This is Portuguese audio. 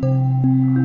Música